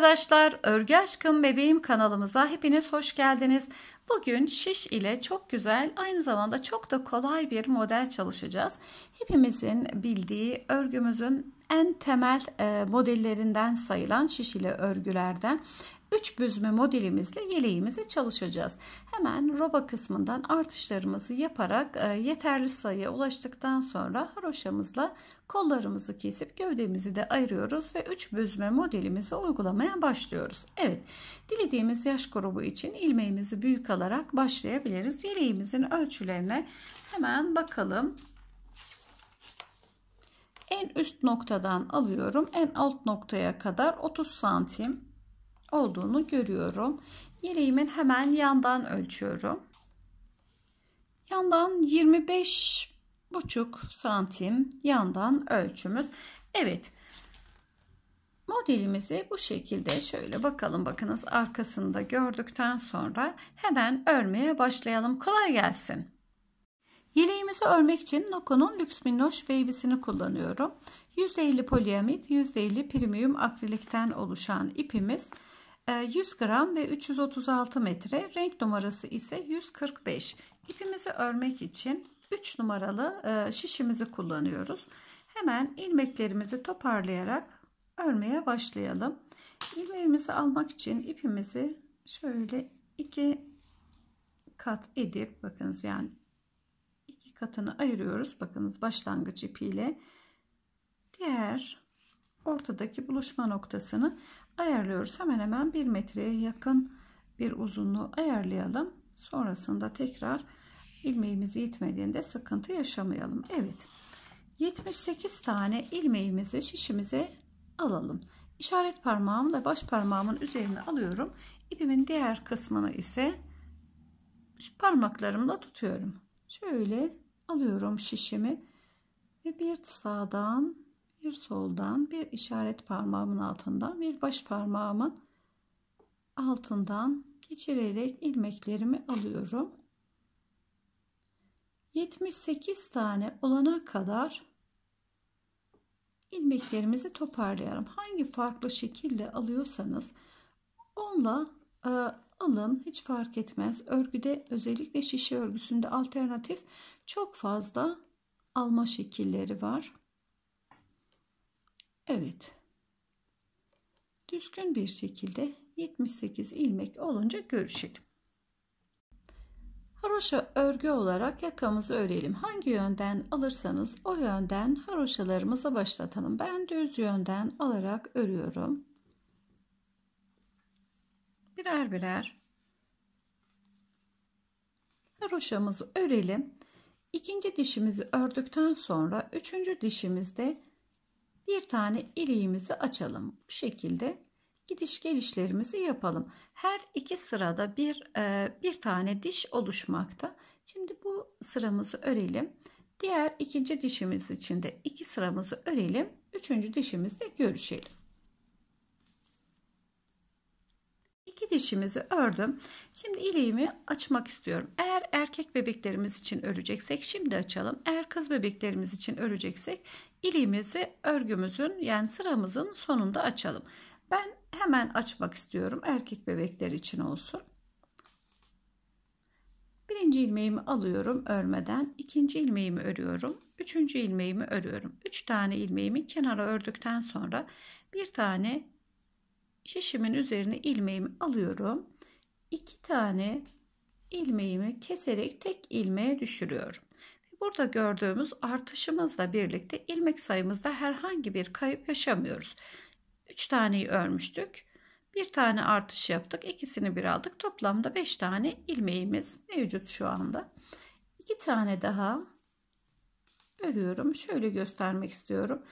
arkadaşlar, Örgü Aşkım Bebeğim kanalımıza hepiniz hoş geldiniz. Bugün şiş ile çok güzel, aynı zamanda çok da kolay bir model çalışacağız. Hepimizin bildiği örgümüzün en temel e, modellerinden sayılan şiş ile örgülerden 3 büzme modelimizle yeleğimizi çalışacağız. Hemen roba kısmından artışlarımızı yaparak e, yeterli sayıya ulaştıktan sonra haroşamızla kollarımızı kesip gövdemizi de ayırıyoruz ve 3 büzme modelimizi uygulamaya başlıyoruz. Evet dilediğimiz yaş grubu için ilmeğimizi büyük alarak başlayabiliriz. Yeleğimizin ölçülerine hemen bakalım. En üst noktadan alıyorum. En alt noktaya kadar 30 santim olduğunu görüyorum. Yeleğimin hemen yandan ölçüyorum. Yandan 25 buçuk santim yandan ölçümüz. Evet. Modelimizi bu şekilde şöyle bakalım bakınız arkasında gördükten sonra hemen örmeye başlayalım. Kolay gelsin. Yeleğimizi örmek için Noko'nun Lüks Minnoş Baby'sini kullanıyorum. %50 poliamid, %50 premium akrilikten oluşan ipimiz 100 ee, gram ve 336 metre renk numarası ise 145 ipimizi örmek için 3 numaralı e, şişimizi kullanıyoruz. Hemen ilmeklerimizi toparlayarak örmeye başlayalım. İlmeğimizi almak için ipimizi şöyle iki kat edip bakınız yani iki katını ayırıyoruz bakınız başlangıç ipiyle. Diğer ortadaki buluşma noktasını ayarlıyoruz. Hemen hemen 1 metreye yakın bir uzunluğu ayarlayalım. Sonrasında tekrar ilmeğimizi yitmediğinde sıkıntı yaşamayalım. Evet. 78 tane ilmeğimizi şişimize alalım. İşaret parmağımla baş parmağımın üzerine alıyorum. İpimin diğer kısmını ise şu parmaklarımla tutuyorum. Şöyle alıyorum şişimi ve bir sağdan bir soldan bir işaret parmağımın altından bir baş parmağımın altından geçirerek ilmeklerimi alıyorum. 78 tane olana kadar ilmeklerimizi toparlayalım. Hangi farklı şekilde alıyorsanız onunla e, alın hiç fark etmez. Örgüde özellikle şişe örgüsünde alternatif çok fazla alma şekilleri var. Evet. Düzgün bir şekilde 78 ilmek olunca görüşelim. Haroşa örgü olarak yakamızı örelim. Hangi yönden alırsanız o yönden haroşalarımızı başlatalım. Ben düz yönden alarak örüyorum. Birer birer haroşamızı örelim. İkinci dişimizi ördükten sonra üçüncü dişimizde bir tane iliğimizi açalım. Bu şekilde gidiş gelişlerimizi yapalım. Her iki sırada bir e, bir tane diş oluşmakta. Şimdi bu sıramızı örelim. Diğer ikinci dişimiz için de iki sıramızı örelim. Üçüncü dişimizde görüşelim. İki dişimizi ördüm. Şimdi iliğimi açmak istiyorum. Eğer erkek bebeklerimiz için öreceksek şimdi açalım. Eğer kız bebeklerimiz için öreceksek iliğimizi örgümüzün yani sıramızın sonunda açalım. Ben hemen açmak istiyorum. Erkek bebekler için olsun. Birinci ilmeğimi alıyorum örmeden. ikinci ilmeğimi örüyorum. Üçüncü ilmeğimi örüyorum. Üç tane ilmeğimi kenara ördükten sonra bir tane şişimin üzerine ilmeğimi alıyorum. İki tane ilmeğimi keserek tek ilmeğe düşürüyorum. Burada gördüğümüz artışımızla birlikte ilmek sayımızda herhangi bir kayıp yaşamıyoruz. 3 taneyi örmüştük. Bir tane artış yaptık. ikisini bir aldık. Toplamda 5 tane ilmeğimiz mevcut şu anda. 2 tane daha örüyorum. Şöyle göstermek istiyorum.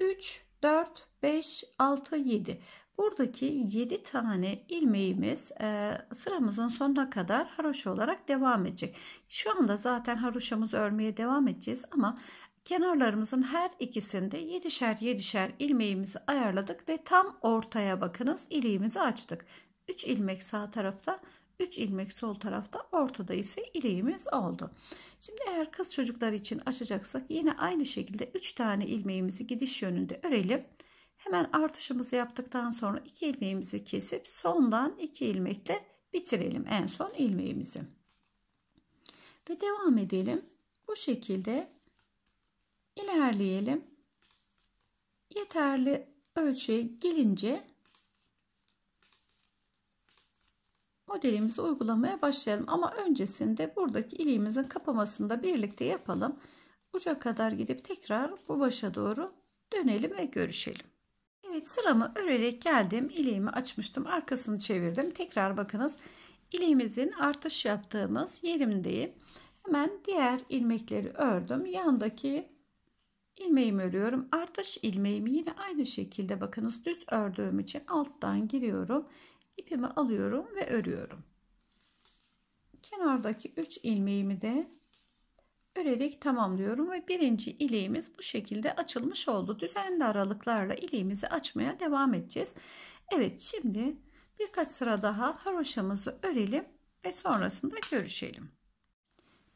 3, 4, 5, 6, 7. Buradaki 7 tane ilmeğimiz e, sıramızın sonuna kadar haroşa olarak devam edecek. Şu anda zaten haroşamızı örmeye devam edeceğiz ama kenarlarımızın her ikisinde 7'şer 7'şer ilmeğimizi ayarladık ve tam ortaya bakınız iliğimizi açtık. 3 ilmek sağ tarafta 3 ilmek sol tarafta ortada ise ileğimiz oldu. Şimdi eğer kız çocuklar için açacaksak yine aynı şekilde 3 tane ilmeğimizi gidiş yönünde örelim. Hemen artışımızı yaptıktan sonra 2 ilmeğimizi kesip sondan 2 ilmekle bitirelim en son ilmeğimizi. Ve devam edelim. Bu şekilde ilerleyelim. Yeterli ölçüye gelince modelimizi uygulamaya başlayalım. Ama öncesinde buradaki iliğimizin kapamasını da birlikte yapalım. Uca kadar gidip tekrar bu başa doğru dönelim ve görüşelim. Evet sıramı örerek geldim. İliğimi açmıştım. Arkasını çevirdim. Tekrar bakınız. İliğimizin artış yaptığımız yerimdeyim. Hemen diğer ilmekleri ördüm. Yandaki ilmeğimi örüyorum. Artış ilmeğimi yine aynı şekilde bakınız düz ördüğüm için alttan giriyorum. İpimi alıyorum ve örüyorum. Kenardaki 3 ilmeğimi de örerek tamamlıyorum ve birinci iliğimiz bu şekilde açılmış oldu. Düzenli aralıklarla iliğimizi açmaya devam edeceğiz. Evet şimdi birkaç sıra daha haroşamızı örelim ve sonrasında görüşelim.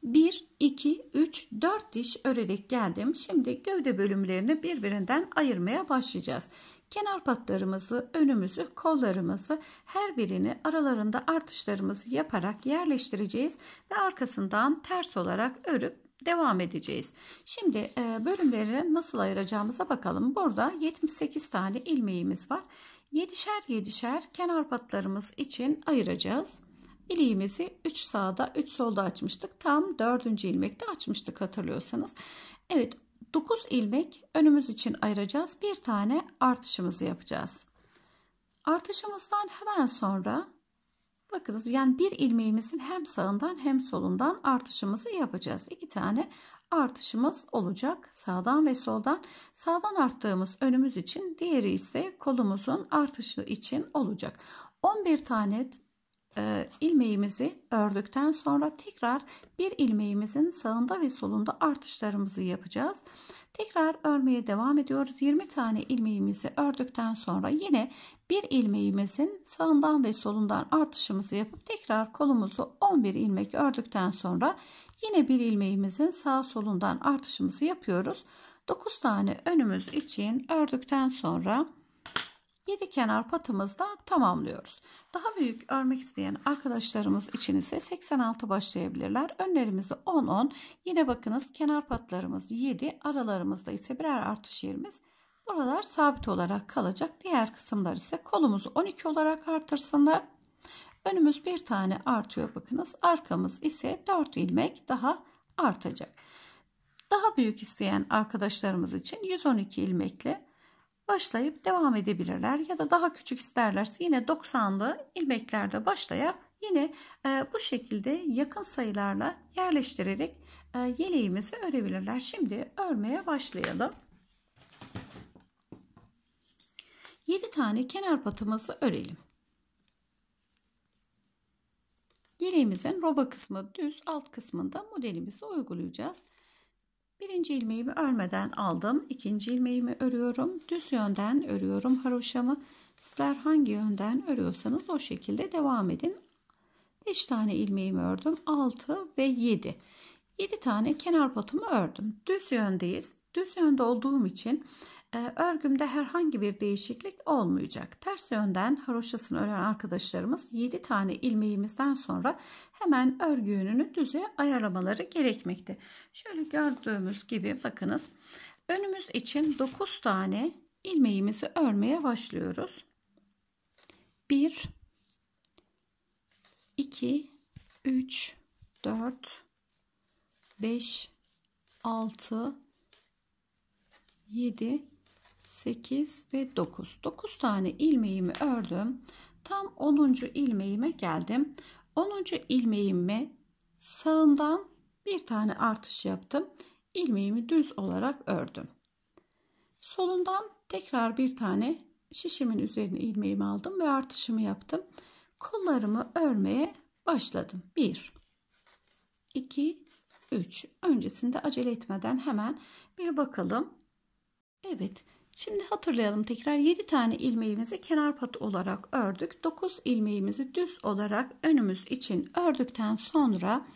1, 2, 3, 4 diş örerek geldim. Şimdi gövde bölümlerini birbirinden ayırmaya başlayacağız. Kenar patlarımızı, önümüzü, kollarımızı her birini aralarında artışlarımızı yaparak yerleştireceğiz ve arkasından ters olarak örüp devam edeceğiz. Şimdi e, bölümleri nasıl ayıracağımıza bakalım. Burada 78 tane ilmeğimiz var. 7'şer 7'şer kenar patlarımız için ayıracağız. İliğimizi 3 sağda 3 solda açmıştık. Tam 4. ilmekte açmıştık hatırlıyorsanız. Evet 9 ilmek önümüz için ayıracağız. Bir tane artışımızı yapacağız. Artışımızdan hemen sonra bakınız yani bir ilmeğimizin hem sağından hem solundan artışımızı yapacağız. İki tane artışımız olacak sağdan ve soldan. Sağdan arttığımız önümüz için diğeri ise kolumuzun artışı için olacak. 11 tane e, ilmeğimizi ördükten sonra tekrar bir ilmeğimizin sağında ve solunda artışlarımızı yapacağız. Tekrar örmeye devam ediyoruz. 20 tane ilmeğimizi ördükten sonra yine bir ilmeğimizin sağından ve solundan artışımızı yapıp tekrar kolumuzu 11 ilmek ördükten sonra yine bir ilmeğimizin sağ solundan artışımızı yapıyoruz. 9 tane önümüz için ördükten sonra 7 kenar patımızda tamamlıyoruz. Daha büyük örmek isteyen arkadaşlarımız için ise 86 başlayabilirler. Önlerimizde 10-10. Yine bakınız kenar patlarımız 7. Aralarımızda ise birer artış yerimiz. Buralar sabit olarak kalacak. Diğer kısımlar ise kolumuzu 12 olarak artırsınlar. Önümüz bir tane artıyor bakınız. Arkamız ise 4 ilmek daha artacak. Daha büyük isteyen arkadaşlarımız için 112 ilmekle başlayıp devam edebilirler ya da daha küçük isterlerse yine 90'lı ilmeklerde başlayarak yine e, bu şekilde yakın sayılarla yerleştirerek e, yeleğimizi örebilirler. Şimdi örmeye başlayalım. 7 tane kenar patımızı örelim. Yeleğimizin roba kısmı düz alt kısmında modelimizi uygulayacağız. Birinci ilmeğimi örmeden aldım. İkinci ilmeğimi örüyorum. Düz yönden örüyorum haroşamı. Sizler hangi yönden örüyorsanız o şekilde devam edin. 5 tane ilmeğimi ördüm. 6 ve 7. 7 tane kenar patımı ördüm. Düz yöndeyiz. Düz yönde olduğum için örgümde herhangi bir değişiklik olmayacak. Ters yönden haroşasını ören arkadaşlarımız 7 tane ilmeğimizden sonra hemen örgü yönünü düze ayarlamaları gerekmekte. Şöyle gördüğümüz gibi bakınız önümüz için 9 tane ilmeğimizi örmeye başlıyoruz. 1 2 3 4 5 6 7 8 ve 9. 9 tane ilmeğimi ördüm. Tam 10. ilmeğime geldim. 10. ilmeğimi sağından bir tane artış yaptım. İlmeğimi düz olarak ördüm. Solundan tekrar bir tane şişimin üzerine ilmeğimi aldım ve artışımı yaptım. Kollarımı örmeye başladım. 1 2 3 öncesinde acele etmeden hemen bir bakalım. Evet Şimdi hatırlayalım tekrar 7 tane ilmeğimizi kenar pat olarak ördük. 9 ilmeğimizi düz olarak önümüz için ördükten sonra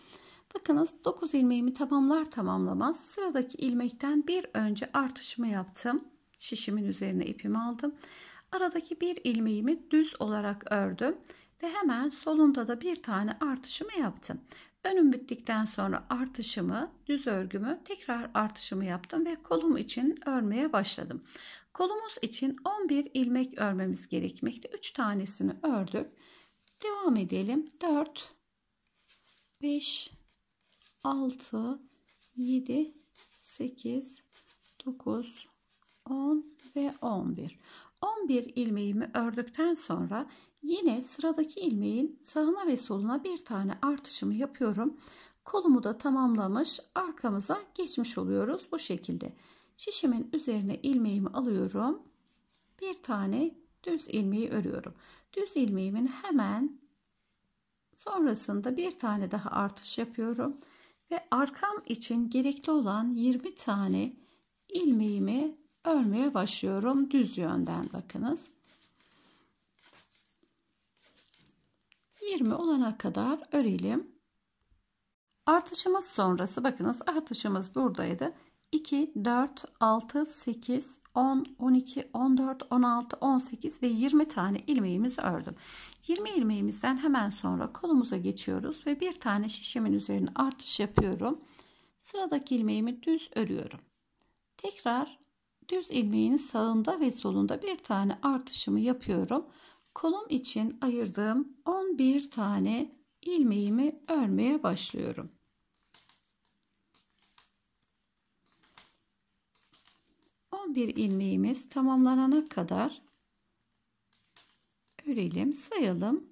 bakınız 9 ilmeğimi tamamlar tamamlamaz sıradaki ilmekten bir önce artışımı yaptım. Şişimin üzerine ipimi aldım. Aradaki bir ilmeğimi düz olarak ördüm ve hemen solunda da bir tane artışımı yaptım. Önüm bittikten sonra artışımı, düz örgümü tekrar artışımı yaptım ve kolum için örmeye başladım. Kolumuz için 11 ilmek örmemiz gerekmekte. 3 tanesini ördük. Devam edelim. 4 5 6 7 8 9 10 ve 11. 11 ilmeğimi ördükten sonra yine sıradaki ilmeğin sağına ve soluna bir tane artışımı yapıyorum. Kolumu da tamamlamış arkamıza geçmiş oluyoruz bu şekilde. Şişimin üzerine ilmeğimi alıyorum. Bir tane düz ilmeği örüyorum. Düz ilmeğimin hemen sonrasında bir tane daha artış yapıyorum ve arkam için gerekli olan 20 tane ilmeğimi örmeye başlıyorum düz yönden bakınız. 20 olana kadar örelim. Artışımız sonrası bakınız artışımız buradaydı. 2, 4, 6, 8, 10, 12, 14, 16, 18 ve 20 tane ilmeğimizi ördüm. 20 ilmeğimizden hemen sonra kolumuza geçiyoruz ve bir tane şişimin üzerine artış yapıyorum. Sıradaki ilmeğimi düz örüyorum. Tekrar düz ilmeğin sağında ve solunda bir tane artışımı yapıyorum. Kolum için ayırdığım 11 tane ilmeğimi örmeye başlıyorum. 11 ilmeğimiz tamamlanana kadar örelim, sayalım.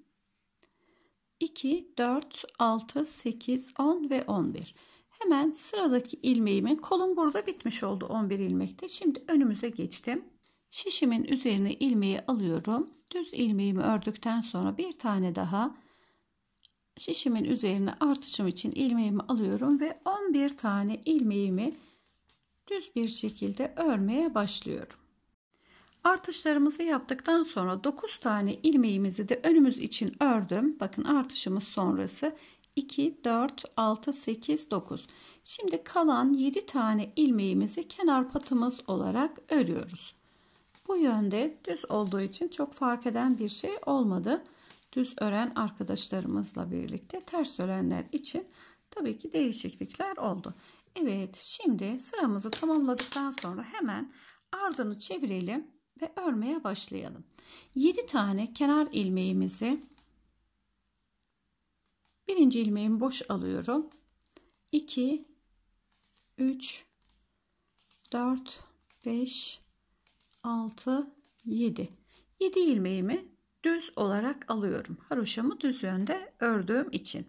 2, 4, 6, 8, 10 ve 11. Hemen sıradaki ilmeğimin kolum burada bitmiş oldu 11 ilmekte. Şimdi önümüze geçtim. Şişimin üzerine ilmeği alıyorum. Düz ilmeğimi ördükten sonra bir tane daha şişimin üzerine artışım için ilmeğimi alıyorum ve 11 tane ilmeğimi düz bir şekilde örmeye başlıyorum. Artışlarımızı yaptıktan sonra 9 tane ilmeğimizi de önümüz için ördüm. Bakın artışımız sonrası 2, 4, 6, 8, 9. Şimdi kalan 7 tane ilmeğimizi kenar patımız olarak örüyoruz. Bu yönde düz olduğu için çok fark eden bir şey olmadı. Düz ören arkadaşlarımızla birlikte ters örenler için tabii ki değişiklikler oldu. Evet şimdi sıramızı tamamladıktan sonra hemen ardını çevirelim ve örmeye başlayalım. 7 tane kenar ilmeğimizi birinci ilmeğimi boş alıyorum. 2 3 4 5 6 7 7 ilmeğimi düz olarak alıyorum. Haroşamı düz yönde ördüğüm için.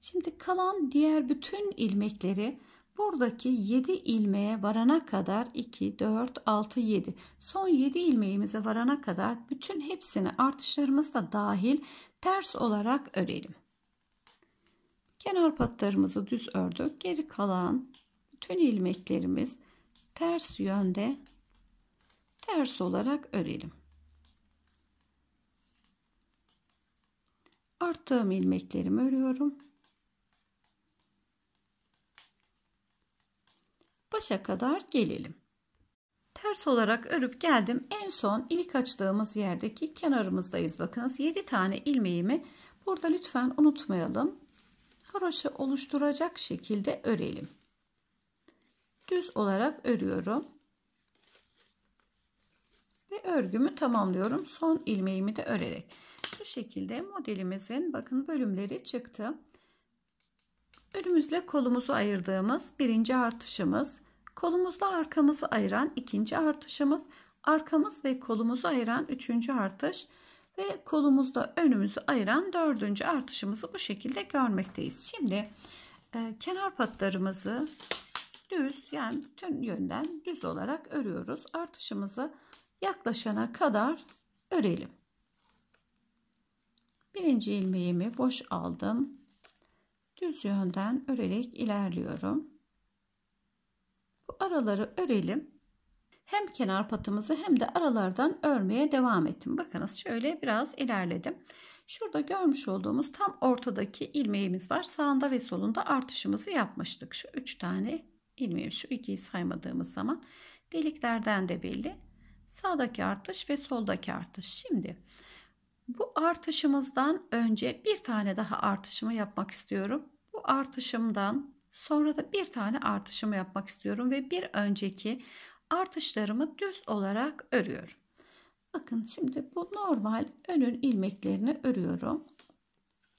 Şimdi kalan diğer bütün ilmekleri Buradaki 7 ilmeğe varana kadar 2, 4, 6, 7 son 7 ilmeğimize varana kadar bütün hepsini artışlarımız da dahil ters olarak örelim. Kenar patlarımızı düz ördük. Geri kalan bütün ilmeklerimiz ters yönde ters olarak örelim. Arttığım ilmeklerimi örüyorum. başa kadar gelelim. Ters olarak örüp geldim. En son ilik açtığımız yerdeki kenarımızdayız. Bakınız 7 tane ilmeğimi burada lütfen unutmayalım. Haroşa oluşturacak şekilde örelim. Düz olarak örüyorum. Ve örgümü tamamlıyorum. Son ilmeğimi de örerek. Şu şekilde modelimizin bakın bölümleri çıktı. Önümüzle kolumuzu ayırdığımız birinci artışımız, kolumuzda arkamızı ayıran ikinci artışımız, arkamız ve kolumuzu ayıran üçüncü artış ve kolumuzda önümüzü ayıran dördüncü artışımızı bu şekilde görmekteyiz. Şimdi e, kenar patlarımızı düz yani bütün yönden düz olarak örüyoruz. Artışımızı yaklaşana kadar örelim. Birinci ilmeğimi boş aldım düz yönden örerek ilerliyorum. Bu araları örelim. Hem kenar patımızı hem de aralardan örmeye devam ettim. Bakınız şöyle biraz ilerledim. Şurada görmüş olduğumuz tam ortadaki ilmeğimiz var. Sağında ve solunda artışımızı yapmıştık. Şu üç tane ilmeği şu ikiyi saymadığımız zaman deliklerden de belli. sağdaki artış ve soldaki artış. Şimdi bu artışımızdan önce bir tane daha artışımı yapmak istiyorum. Bu artışımdan sonra da bir tane artışımı yapmak istiyorum ve bir önceki artışlarımı düz olarak örüyorum. Bakın şimdi bu normal önün ilmeklerini örüyorum.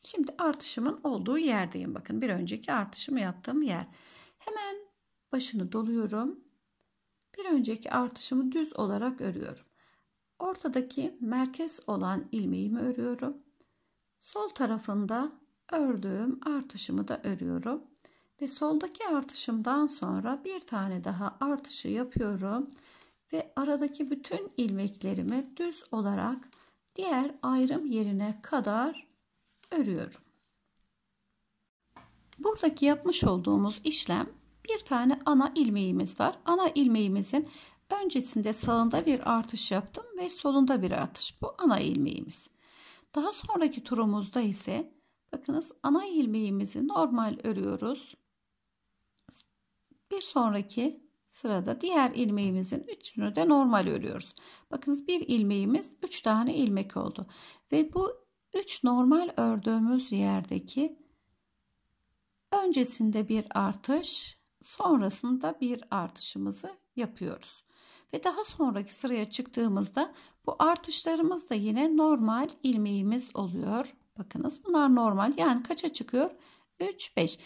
Şimdi artışımın olduğu yerdeyim. Bakın bir önceki artışımı yaptığım yer. Hemen başını doluyorum. Bir önceki artışımı düz olarak örüyorum. Ortadaki merkez olan ilmeğimi örüyorum. Sol tarafında ördüğüm artışımı da örüyorum. Ve soldaki artışımdan sonra bir tane daha artışı yapıyorum. Ve aradaki bütün ilmeklerimi düz olarak diğer ayrım yerine kadar örüyorum. Buradaki yapmış olduğumuz işlem bir tane ana ilmeğimiz var. Ana ilmeğimizin öncesinde sağında bir artış yaptım ve solunda bir artış. Bu ana ilmeğimiz. Daha sonraki turumuzda ise bakınız ana ilmeğimizi normal örüyoruz. Bir sonraki sırada diğer ilmeğimizin üçünü de normal örüyoruz. Bakınız bir ilmeğimiz üç tane ilmek oldu. Ve bu üç normal ördüğümüz yerdeki öncesinde bir artış sonrasında bir artışımızı yapıyoruz. Ve daha sonraki sıraya çıktığımızda bu artışlarımız da yine normal ilmeğimiz oluyor. Bakınız bunlar normal. Yani kaça çıkıyor? 3, 5.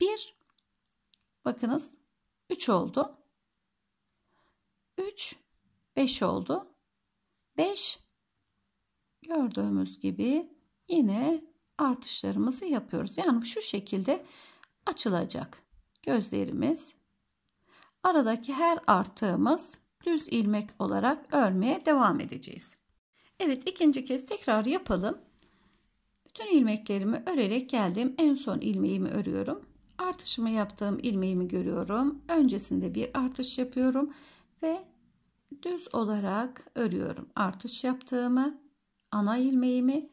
1 bakınız 3 oldu. 3, 5 oldu. 5 gördüğümüz gibi yine artışlarımızı yapıyoruz. Yani şu şekilde açılacak gözlerimiz. Aradaki her artığımız düz ilmek olarak örmeye devam edeceğiz. Evet ikinci kez tekrar yapalım. Bütün ilmeklerimi örerek geldim. En son ilmeğimi örüyorum. Artışımı yaptığım ilmeğimi görüyorum. Öncesinde bir artış yapıyorum ve düz olarak örüyorum. Artış yaptığımı, ana ilmeğimi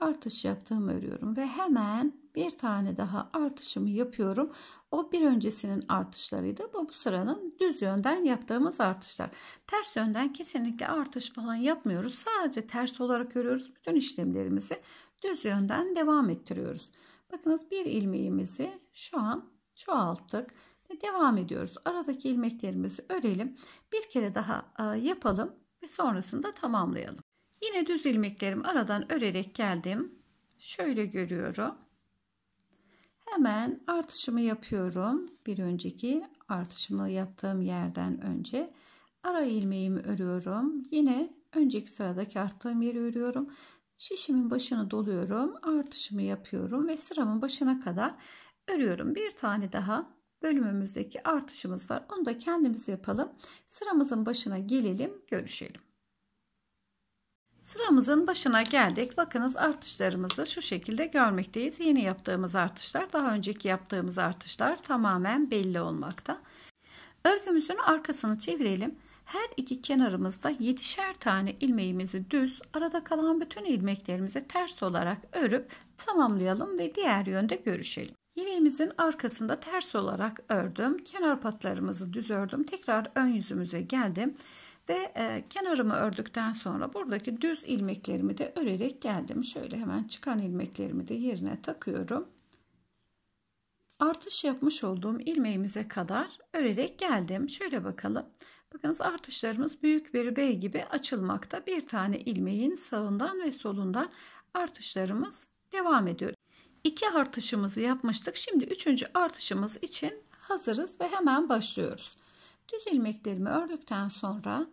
artış yaptığımı örüyorum ve hemen bir tane daha artışımı yapıyorum. O bir öncesinin artışlarıydı. Bu bu sıranın düz yönden yaptığımız artışlar. Ters yönden kesinlikle artış falan yapmıyoruz. Sadece ters olarak örüyoruz. Bütün işlemlerimizi düz yönden devam ettiriyoruz. Bakınız bir ilmeğimizi şu an çoğalttık ve devam ediyoruz. Aradaki ilmeklerimizi örelim. Bir kere daha e, yapalım ve sonrasında tamamlayalım. Yine düz ilmeklerimi aradan örerek geldim. Şöyle görüyorum. Hemen artışımı yapıyorum. Bir önceki artışımı yaptığım yerden önce ara ilmeğimi örüyorum. Yine önceki sıradaki arttığım yeri örüyorum. Şişimin başını doluyorum. Artışımı yapıyorum ve sıramın başına kadar örüyorum. Bir tane daha bölümümüzdeki artışımız var. Onu da kendimiz yapalım. Sıramızın başına gelelim, görüşelim. Sıramızın başına geldik. Bakınız artışlarımızı şu şekilde görmekteyiz. Yeni yaptığımız artışlar, daha önceki yaptığımız artışlar tamamen belli olmakta. Örgümüzün arkasını çevirelim. Her iki kenarımızda 7'şer tane ilmeğimizi düz, arada kalan bütün ilmeklerimizi ters olarak örüp tamamlayalım ve diğer yönde görüşelim. Yeleğimizin arkasında ters olarak ördüm. Kenar patlarımızı düz ördüm. Tekrar ön yüzümüze geldim. Ve e, kenarımı ördükten sonra buradaki düz ilmeklerimi de örerek geldim. Şöyle hemen çıkan ilmeklerimi de yerine takıyorum. Artış yapmış olduğum ilmeğimize kadar örerek geldim. Şöyle bakalım. Bakınız artışlarımız büyük bir B gibi açılmakta. Bir tane ilmeğin sağından ve solundan artışlarımız devam ediyor. İki artışımızı yapmıştık. Şimdi üçüncü artışımız için hazırız ve hemen başlıyoruz. Düz ilmeklerimi ördükten sonra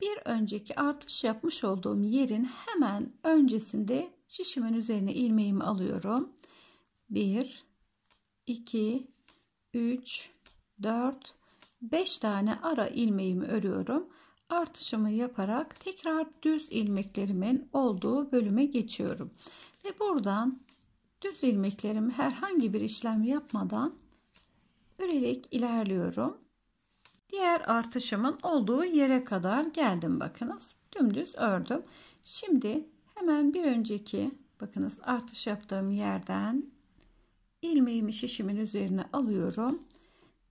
bir önceki artış yapmış olduğum yerin hemen öncesinde şişimin üzerine ilmeğimi alıyorum. 1 2 3 4 5 tane ara ilmeğimi örüyorum. Artışımı yaparak tekrar düz ilmeklerimin olduğu bölüme geçiyorum. Ve buradan düz ilmeklerimi herhangi bir işlem yapmadan örerek ilerliyorum. Diğer artışımın olduğu yere kadar geldim bakınız. Dümdüz ördüm. Şimdi hemen bir önceki bakınız artış yaptığım yerden ilmeğimi şişimin üzerine alıyorum.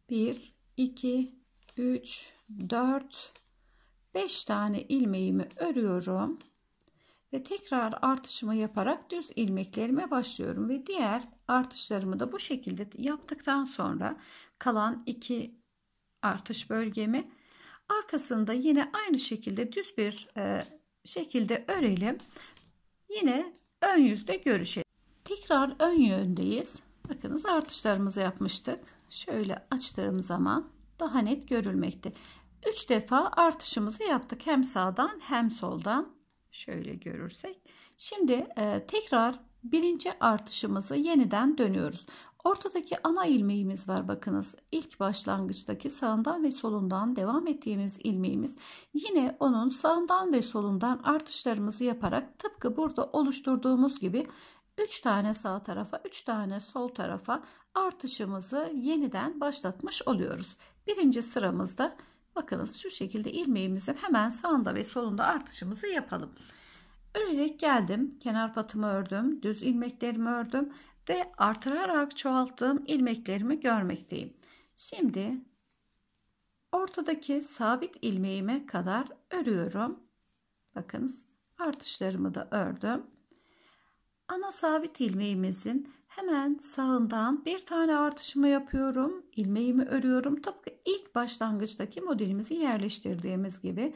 1 2 3 4 5 tane ilmeğimi örüyorum ve tekrar artışımı yaparak düz ilmeklerime başlıyorum ve diğer artışlarımı da bu şekilde yaptıktan sonra kalan iki artış bölgemi arkasında yine aynı şekilde düz bir e, şekilde örelim. Yine ön yüzde görüşelim. Tekrar ön yöndeyiz. Bakınız artışlarımızı yapmıştık. Şöyle açtığım zaman daha net görülmekte. 3 defa artışımızı yaptık. Hem sağdan hem soldan. Şöyle görürsek. Şimdi e, tekrar birinci artışımızı yeniden dönüyoruz. Ortadaki ana ilmeğimiz var bakınız. İlk başlangıçtaki sağından ve solundan devam ettiğimiz ilmeğimiz. Yine onun sağından ve solundan artışlarımızı yaparak tıpkı burada oluşturduğumuz gibi 3 tane sağ tarafa 3 tane sol tarafa artışımızı yeniden başlatmış oluyoruz. Birinci sıramızda bakınız şu şekilde ilmeğimizin hemen sağında ve solunda artışımızı yapalım. Örerek geldim. Kenar patımı ördüm. Düz ilmeklerimi ördüm ve artırarak çoğalttığım ilmeklerimi görmekteyim. Şimdi ortadaki sabit ilmeğime kadar örüyorum. Bakınız artışlarımı da ördüm. Ana sabit ilmeğimizin hemen sağından bir tane artışımı yapıyorum. ilmeğimi örüyorum. Tıpkı ilk başlangıçtaki modelimizi yerleştirdiğimiz gibi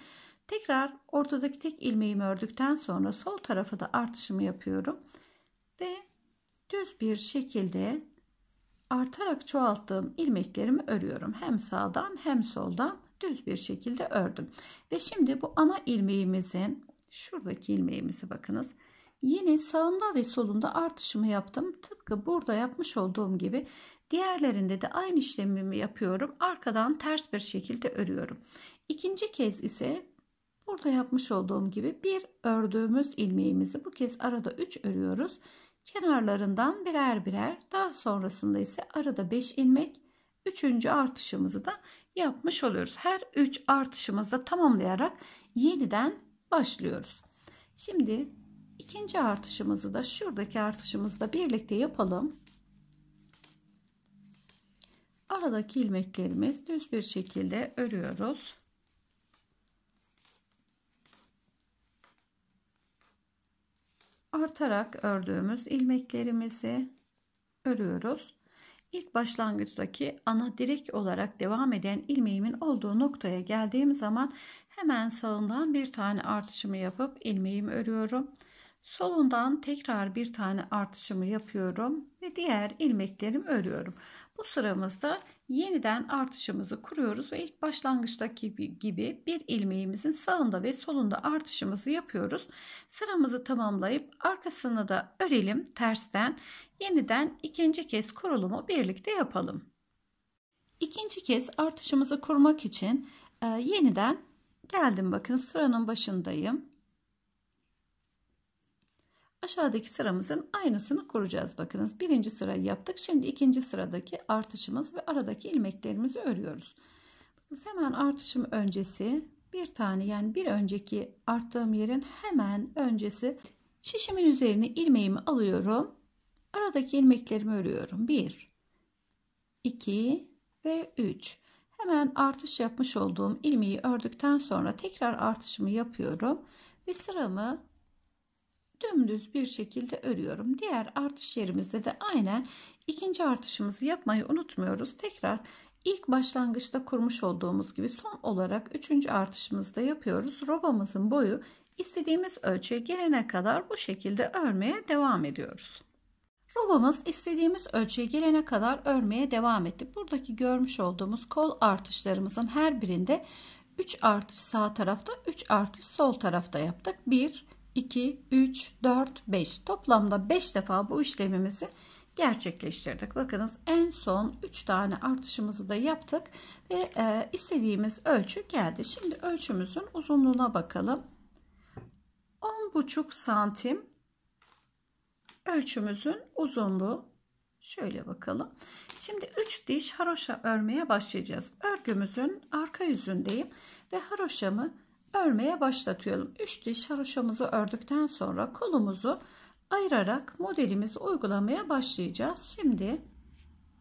tekrar ortadaki tek ilmeğimi ördükten sonra sol tarafa da artışımı yapıyorum. Ve düz bir şekilde artarak çoğalttığım ilmeklerimi örüyorum. Hem sağdan hem soldan düz bir şekilde ördüm. Ve şimdi bu ana ilmeğimizin şuradaki ilmeğimizi bakınız. Yine sağında ve solunda artışımı yaptım. Tıpkı burada yapmış olduğum gibi diğerlerinde de aynı işlemimi yapıyorum. Arkadan ters bir şekilde örüyorum. İkinci kez ise burada yapmış olduğum gibi bir ördüğümüz ilmeğimizi bu kez arada 3 örüyoruz kenarlarından birer birer daha sonrasında ise arada 5 ilmek 3. artışımızı da yapmış oluyoruz. Her 3 artışımızda tamamlayarak yeniden başlıyoruz. Şimdi ikinci artışımızı da şuradaki artışımızda birlikte yapalım. Aradaki ilmeklerimiz düz bir şekilde örüyoruz. artarak ördüğümüz ilmeklerimizi örüyoruz. İlk başlangıçtaki ana direk olarak devam eden ilmeğimin olduğu noktaya geldiğim zaman hemen sağından bir tane artışımı yapıp ilmeğimi örüyorum. Solundan tekrar bir tane artışımı yapıyorum ve diğer ilmeklerimi örüyorum. Bu sıramızda yeniden artışımızı kuruyoruz ve ilk başlangıçtaki gibi bir ilmeğimizin sağında ve solunda artışımızı yapıyoruz. Sıramızı tamamlayıp arkasını da örelim tersten. Yeniden ikinci kez kurulumu birlikte yapalım. İkinci kez artışımızı kurmak için e, yeniden geldim bakın sıranın başındayım. Aşağıdaki sıramızın aynısını kuracağız. Bakınız birinci sırayı yaptık. Şimdi ikinci sıradaki artışımız ve aradaki ilmeklerimizi örüyoruz. Bakınız hemen artışım öncesi bir tane yani bir önceki arttığım yerin hemen öncesi şişimin üzerine ilmeğimi alıyorum. Aradaki ilmeklerimi örüyorum. 1 2 ve 3. Hemen artış yapmış olduğum ilmeği ördükten sonra tekrar artışımı yapıyorum ve sıramı dümdüz bir şekilde örüyorum. Diğer artış yerimizde de aynen ikinci artışımızı yapmayı unutmuyoruz. Tekrar ilk başlangıçta kurmuş olduğumuz gibi son olarak üçüncü artışımızı da yapıyoruz. Robamızın boyu istediğimiz ölçüye gelene kadar bu şekilde örmeye devam ediyoruz. Robamız istediğimiz ölçüye gelene kadar örmeye devam etti. Buradaki görmüş olduğumuz kol artışlarımızın her birinde 3 artış sağ tarafta 3 artış sol tarafta yaptık. 1 2, 3, 4, 5. Toplamda 5 defa bu işlemimizi gerçekleştirdik. Bakınız en son 3 tane artışımızı da yaptık ve e, istediğimiz ölçü geldi. Şimdi ölçümüzün uzunluğuna bakalım. 10,5 santim ölçümüzün uzunluğu. Şöyle bakalım. Şimdi 3 diş haroşa örmeye başlayacağız. Örgümüzün arka yüzündeyim ve haroşamı örmeye başlatıyorum. 3 diş haroşamızı ördükten sonra kolumuzu ayırarak modelimizi uygulamaya başlayacağız. Şimdi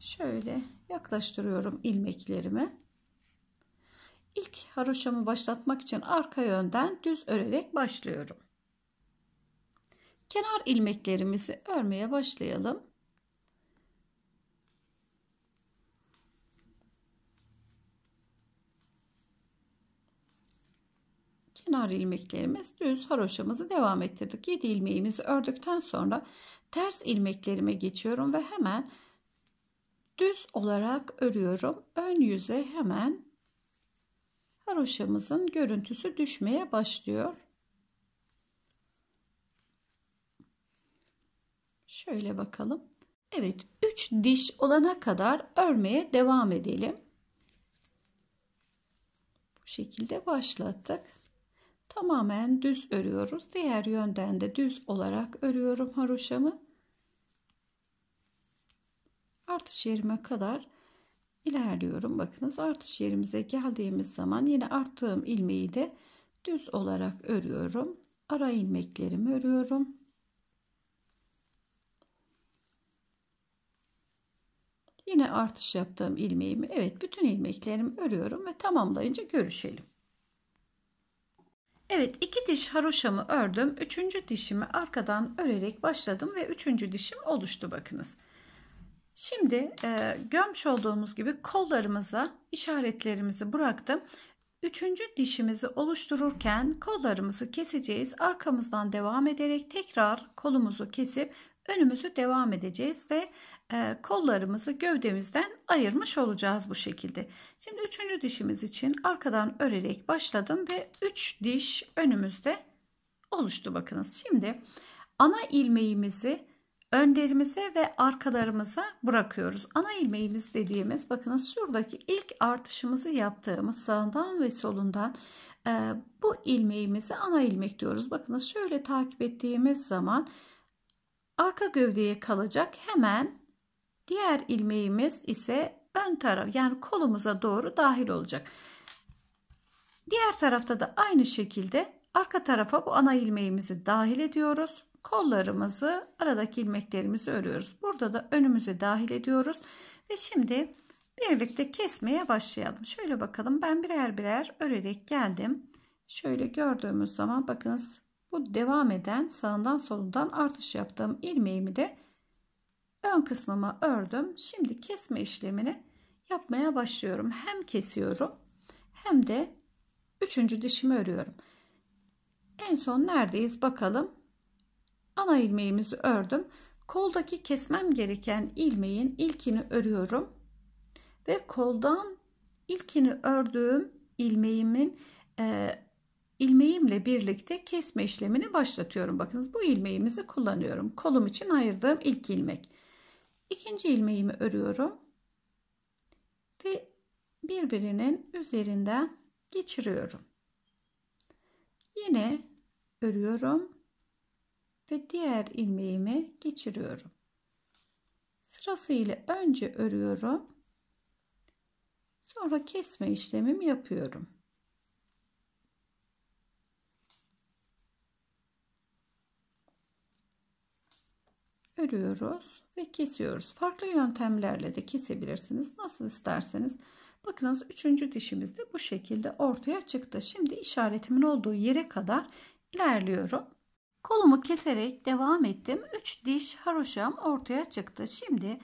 şöyle yaklaştırıyorum ilmeklerimi. İlk haroşamı başlatmak için arka yönden düz örerek başlıyorum. Kenar ilmeklerimizi örmeye başlayalım. Kenar ilmeklerimiz düz haroşamızı devam ettirdik. 7 ilmeğimizi ördükten sonra ters ilmeklerime geçiyorum ve hemen düz olarak örüyorum. Ön yüze hemen haroşamızın görüntüsü düşmeye başlıyor. Şöyle bakalım. Evet 3 diş olana kadar örmeye devam edelim. Bu şekilde başlattık. Tamamen düz örüyoruz. Diğer yönden de düz olarak örüyorum haroşamı. Artış yerime kadar ilerliyorum. Bakınız artış yerimize geldiğimiz zaman yine arttığım ilmeği de düz olarak örüyorum. Ara ilmeklerimi örüyorum. Yine artış yaptığım ilmeğimi evet bütün ilmeklerimi örüyorum ve tamamlayınca görüşelim. Evet iki diş haroşamı ördüm. Üçüncü dişimi arkadan örerek başladım ve üçüncü dişim oluştu bakınız. Şimdi e, görmüş olduğumuz gibi kollarımıza işaretlerimizi bıraktım. Üçüncü dişimizi oluştururken kollarımızı keseceğiz. Arkamızdan devam ederek tekrar kolumuzu kesip önümüzü devam edeceğiz ve e, kollarımızı gövdemizden ayırmış olacağız bu şekilde. Şimdi üçüncü dişimiz için arkadan örerek başladım ve üç diş önümüzde oluştu bakınız. Şimdi ana ilmeğimizi önlerimize ve arkalarımıza bırakıyoruz. Ana ilmeğimiz dediğimiz bakınız şuradaki ilk artışımızı yaptığımız sağından ve solundan e, bu ilmeğimizi ana ilmek diyoruz. Bakınız şöyle takip ettiğimiz zaman arka gövdeye kalacak hemen diğer ilmeğimiz ise ön taraf yani kolumuza doğru dahil olacak. Diğer tarafta da aynı şekilde arka tarafa bu ana ilmeğimizi dahil ediyoruz. Kollarımızı aradaki ilmeklerimizi örüyoruz. Burada da önümüze dahil ediyoruz. Ve şimdi birlikte kesmeye başlayalım. Şöyle bakalım ben birer birer örerek geldim. Şöyle gördüğümüz zaman bakınız bu devam eden sağından solundan artış yaptığım ilmeğimi de ön kısmıma ördüm. Şimdi kesme işlemini yapmaya başlıyorum. Hem kesiyorum hem de üçüncü dişimi örüyorum. En son neredeyiz bakalım. Ana ilmeğimizi ördüm. Koldaki kesmem gereken ilmeğin ilkini örüyorum. Ve koldan ilkini ördüğüm ilmeğimin e, ilmeğimle birlikte kesme işlemini başlatıyorum. Bakınız bu ilmeğimizi kullanıyorum. Kolum için ayırdığım ilk ilmek. İkinci ilmeğimi örüyorum. Ve birbirinin üzerinden geçiriyorum. Yine örüyorum ve diğer ilmeğimi geçiriyorum. Sırasıyla önce örüyorum. Sonra kesme işlemimi yapıyorum. Örüyoruz ve kesiyoruz. Farklı yöntemlerle de kesebilirsiniz. Nasıl isterseniz. Bakınız üçüncü dişimiz de bu şekilde ortaya çıktı. Şimdi işaretimin olduğu yere kadar ilerliyorum. Kolumu keserek devam ettim. 3 diş haroşam ortaya çıktı. Şimdi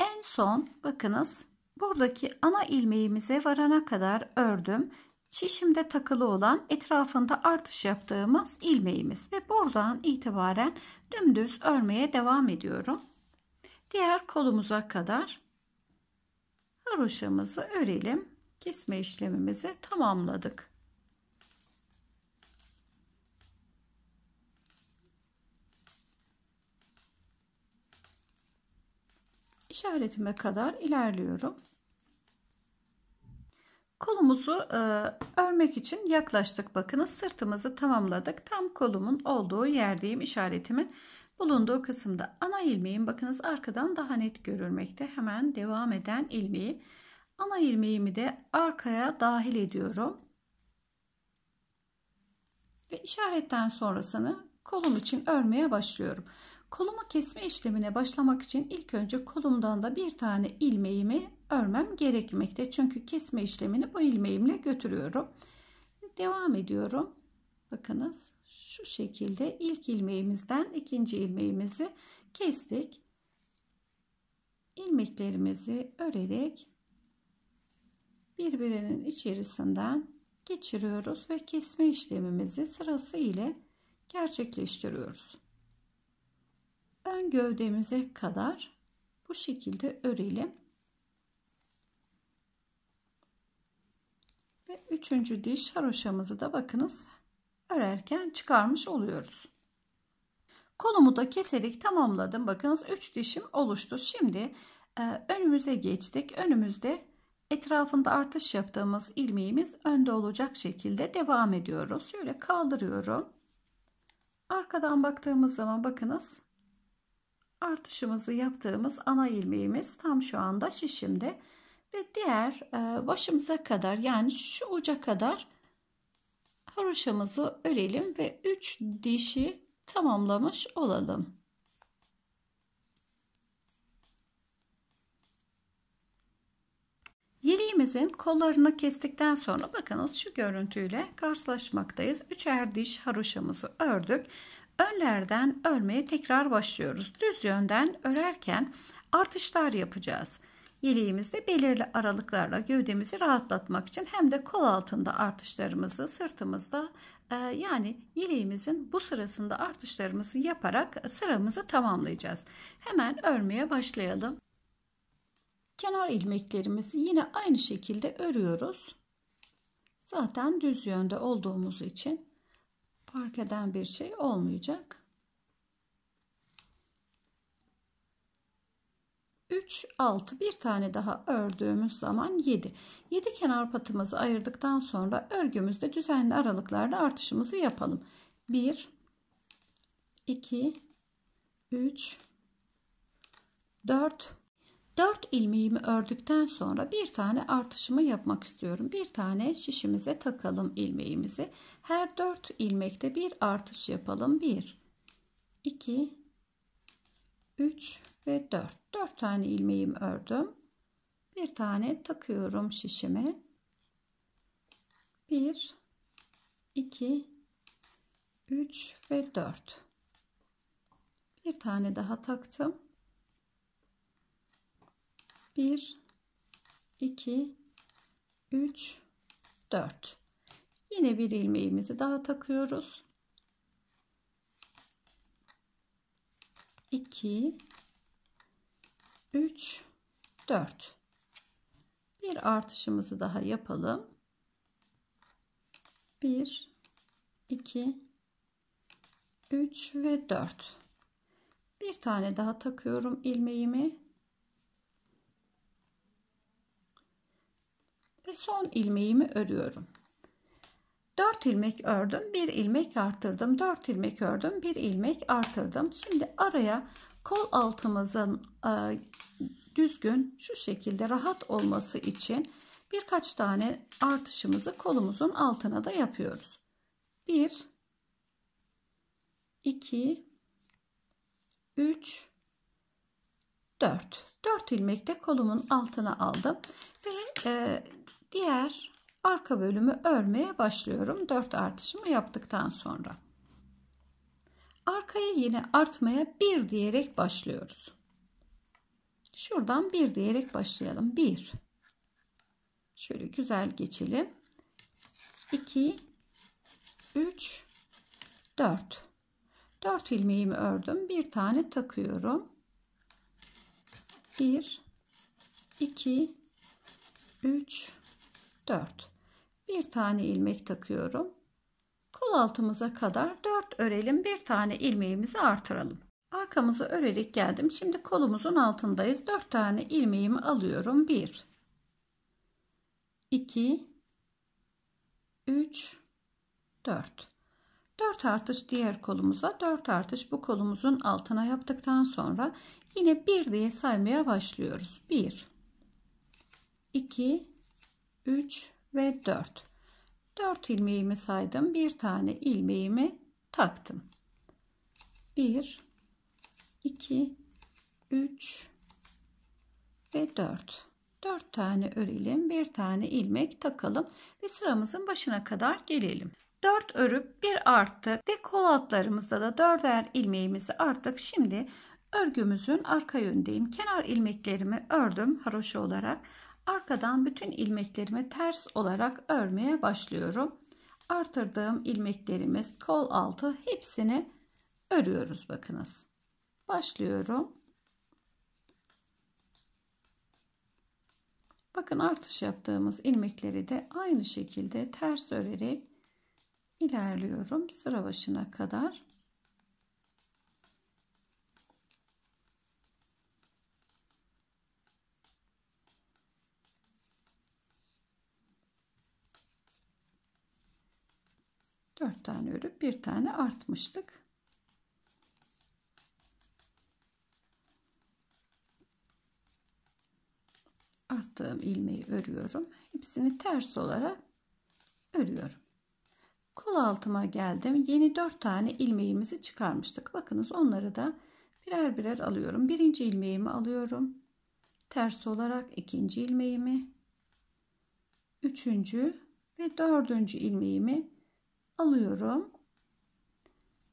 en son bakınız buradaki ana ilmeğimize varana kadar ördüm şişimde takılı olan etrafında artış yaptığımız ilmeğimiz ve buradan itibaren dümdüz örmeye devam ediyorum. Diğer kolumuza kadar haroşamızı örelim. Kesme işlemimizi tamamladık. İşaretime kadar ilerliyorum. Kolumuzu e, örmek için yaklaştık. Bakınız sırtımızı tamamladık. Tam kolumun olduğu yerdeyim işaretimin bulunduğu kısımda. Ana ilmeğim bakınız arkadan daha net görülmekte. Hemen devam eden ilmeği. Ana ilmeğimi de arkaya dahil ediyorum. Ve işaretten sonrasını kolum için örmeye başlıyorum. Kolumu kesme işlemine başlamak için ilk önce kolumdan da bir tane ilmeğimi örmem gerekmekte. Çünkü kesme işlemini bu ilmeğimle götürüyorum. Devam ediyorum. Bakınız şu şekilde ilk ilmeğimizden ikinci ilmeğimizi kestik. İlmeklerimizi örerek birbirinin içerisinden geçiriyoruz ve kesme işlemimizi sırası ile gerçekleştiriyoruz. Ön gövdemize kadar bu şekilde örelim. Ve üçüncü diş haroşamızı da bakınız örerken çıkarmış oluyoruz. Kolumu da keserek tamamladım. Bakınız 3 dişim oluştu. Şimdi e, önümüze geçtik. Önümüzde etrafında artış yaptığımız ilmeğimiz önde olacak şekilde devam ediyoruz. Şöyle kaldırıyorum. Arkadan baktığımız zaman bakınız artışımızı yaptığımız ana ilmeğimiz tam şu anda şişimde ve diğer e, başımıza kadar yani şu uca kadar haroşamızı örelim ve 3 dişi tamamlamış olalım. Yeleğimizin kollarını kestikten sonra bakınız şu görüntüyle karşılaşmaktayız. Üçer diş haroşamızı ördük. Önlerden örmeye tekrar başlıyoruz. Düz yönden örerken artışlar yapacağız. Yeleğimizde belirli aralıklarla gövdemizi rahatlatmak için hem de kol altında artışlarımızı sırtımızda e, yani yeleğimizin bu sırasında artışlarımızı yaparak sıramızı tamamlayacağız. Hemen örmeye başlayalım. Kenar ilmeklerimizi yine aynı şekilde örüyoruz. Zaten düz yönde olduğumuz için fark eden bir şey olmayacak. 3, 6 bir tane daha ördüğümüz zaman 7. 7 kenar patımızı ayırdıktan sonra örgümüzde düzenli aralıklarla artışımızı yapalım. 1, 2, 3, 4, 4 ilmeğimi ördükten sonra bir tane artışımı yapmak istiyorum. Bir tane şişimize takalım ilmeğimizi. Her 4 ilmekte bir artış yapalım. 1 2 3 ve 4. 4 tane ilmeğimi ördüm. Bir tane takıyorum şişime. 1 2 3 ve 4. Bir tane daha taktım. 1 2 3 4 yine bir ilmeğimizi daha takıyoruz 2 3 4 bir artışımızı daha yapalım. 1 2 3 ve 4 bir tane daha takıyorum ilmeğimi. Ve son ilmeğimi örüyorum. 4 ilmek ördüm, 1 ilmek arttırdım, 4 ilmek ördüm, 1 ilmek artırdım. Şimdi araya kol altımızın e, düzgün şu şekilde rahat olması için birkaç tane artışımızı kolumuzun altına da yapıyoruz. 1 2 3 4 4 ilmek de kolumun altına aldım ve e, diğer arka bölümü örmeye başlıyorum. 4 artışımı yaptıktan sonra. Arkaya yine artmaya 1 diyerek başlıyoruz. Şuradan 1 diyerek başlayalım. 1 Şöyle güzel geçelim. 2 3 4 4 ilmeğimi ördüm. Bir tane takıyorum. 1 2 3 4 bir tane ilmek takıyorum. Kol altımıza kadar 4 örelim. Bir tane ilmeğimizi artıralım arkamızı örerek geldim. Şimdi kolumuzun altındayız. 4 tane ilmeğimi alıyorum. 1 2 3 4 4 artış diğer kolumuza 4 artış bu kolumuzun altına yaptıktan sonra yine 1 diye saymaya başlıyoruz. 1 2 3 ve 4 4 ilmeğimi saydım. Bir tane ilmeğimi taktım. 1 2 3 ve 4 4 tane örelim. Bir tane ilmek takalım ve sıramızın başına kadar gelelim. 4 örüp bir arttık ve altlarımızda da 4'er ilmeğimizi arttık. Şimdi örgümüzün arka yöndeyim. Kenar ilmeklerimi ördüm haroşa olarak. Arkadan bütün ilmeklerimi ters olarak örmeye başlıyorum. Artırdığım ilmeklerimiz kol altı hepsini örüyoruz bakınız. Başlıyorum. Bakın artış yaptığımız ilmekleri de aynı şekilde ters örerek ilerliyorum sıra başına kadar. Dört tane örüp bir tane artmıştık. Arttığım ilmeği örüyorum. Hepsini ters olarak örüyorum. Kol altıma geldim. Yeni 4 tane ilmeğimizi çıkarmıştık. Bakınız onları da birer birer alıyorum. Birinci ilmeğimi alıyorum. Ters olarak ikinci ilmeğimi, üçüncü ve dördüncü ilmeğimi alıyorum